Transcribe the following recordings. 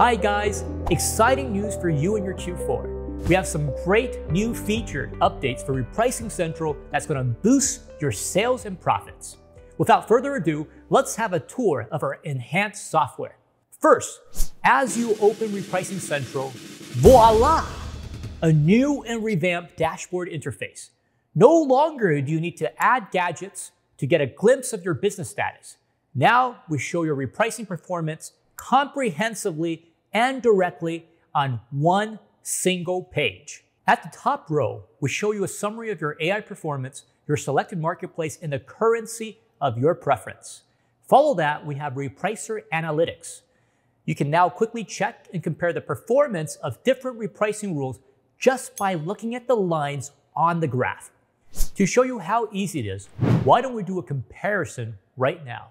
Hi guys, exciting news for you and your Q4. We have some great new featured updates for Repricing Central that's going to boost your sales and profits. Without further ado, let's have a tour of our enhanced software. First, as you open Repricing Central, voila! A new and revamped dashboard interface. No longer do you need to add gadgets to get a glimpse of your business status. Now we show your repricing performance comprehensively and directly on one single page. At the top row, we show you a summary of your AI performance, your selected marketplace, and the currency of your preference. Follow that, we have Repricer Analytics. You can now quickly check and compare the performance of different repricing rules just by looking at the lines on the graph. To show you how easy it is, why don't we do a comparison right now?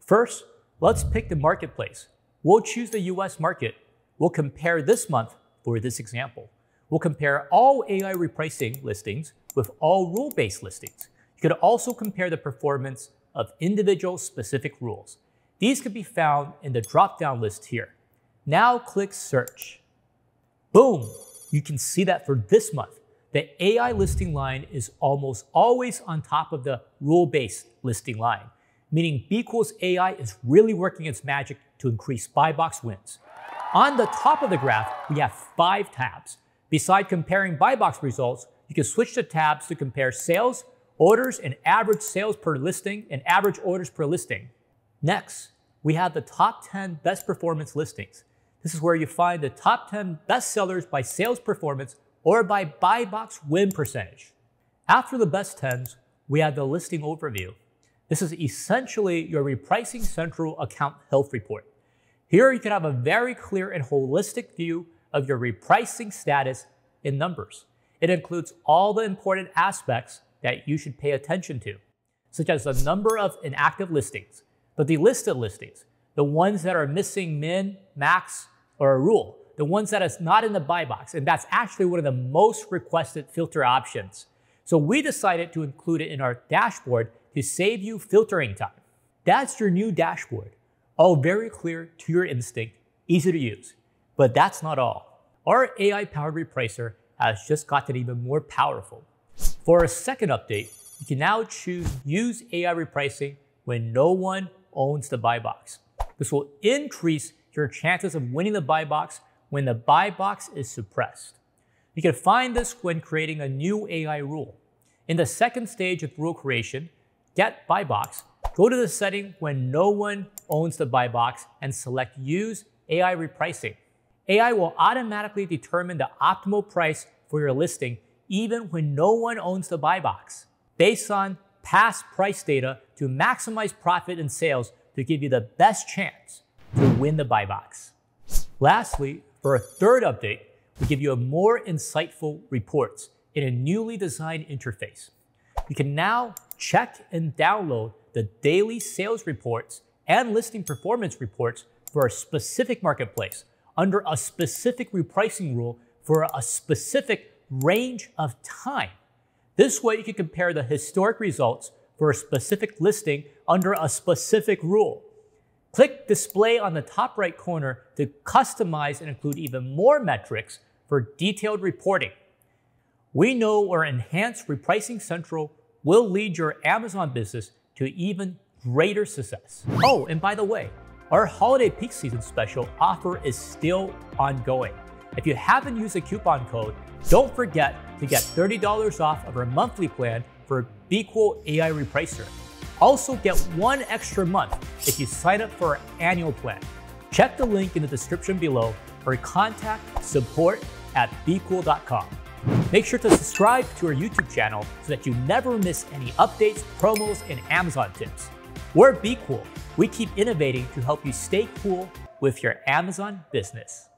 First, let's pick the marketplace. We'll choose the US market. We'll compare this month for this example. We'll compare all AI repricing listings with all rule-based listings. You could also compare the performance of individual specific rules. These could be found in the drop-down list here. Now click search. Boom, you can see that for this month, the AI listing line is almost always on top of the rule-based listing line, meaning BQool's AI is really working its magic to increase buy box wins. On the top of the graph, we have five tabs. Beside comparing buy box results, you can switch to tabs to compare sales, orders, and average sales per listing and average orders per listing. Next, we have the top 10 best performance listings. This is where you find the top 10 best sellers by sales performance or by buy box win percentage. After the best 10s, we have the listing overview. This is essentially your repricing central account health report. Here you can have a very clear and holistic view of your repricing status in numbers. It includes all the important aspects that you should pay attention to, such as the number of inactive listings, but the delisted listings, the ones that are missing min, max, or a rule, the ones that is not in the buy box. And that's actually one of the most requested filter options. So we decided to include it in our dashboard to save you filtering time. That's your new dashboard. All very clear to your instinct, easy to use. But that's not all. Our AI-powered repricer has just gotten even more powerful. For a second update, you can now choose Use AI Repricing when no one owns the buy box. This will increase your chances of winning the buy box when the buy box is suppressed. You can find this when creating a new AI rule. In the second stage of rule creation, get buy box, go to the setting when no one owns the buy box and select Use AI Repricing. AI will automatically determine the optimal price for your listing even when no one owns the buy box, based on past price data to maximize profit and sales to give you the best chance to win the buy box. Lastly, for a third update, we give you a more insightful reports in a newly designed interface. You can now check and download the daily sales reports and listing performance reports for a specific marketplace under a specific repricing rule for a specific range of time. This way you can compare the historic results for a specific listing under a specific rule. Click Display on the top right corner to customize and include even more metrics for detailed reporting. We know our enhanced Repricing Central will lead your Amazon business to even greater success. Oh, and by the way, our holiday peak season special offer is still ongoing. If you haven't used the coupon code, don't forget to get $30 off of our monthly plan for BQool AI Repricer. Also get one extra month if you sign up for our annual plan. Check the link in the description below or contact support at bqool.com. Make sure to subscribe to our YouTube channel so that you never miss any updates, promos, and Amazon tips. We're BQool. We keep innovating to help you stay cool with your Amazon business.